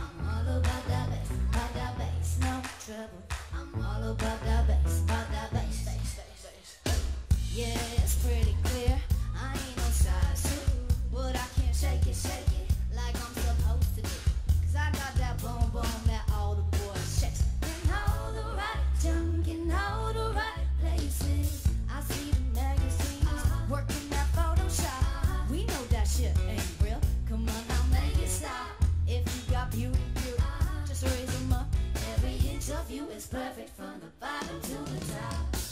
I'm all about that bass, about that bass, no trouble. I'm all about that bass. to the top.